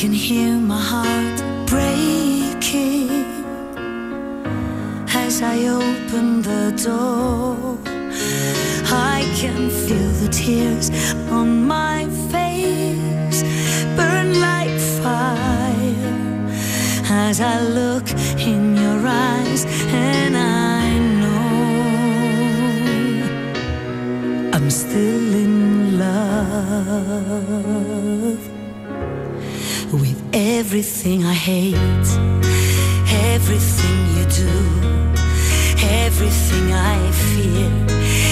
can hear my heart breaking as I open the door. I can feel the tears on my face burn like fire as I look in your eyes, and I know I'm still in love everything I hate, everything you do, everything I fear